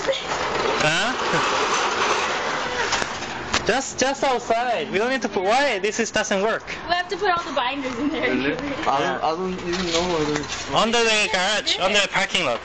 Huh? just just outside. We don't need to put. Why this is doesn't work? We have to put all the binders in there. Really? I don't, I don't even know where they're. Under the garage, under the parking lot.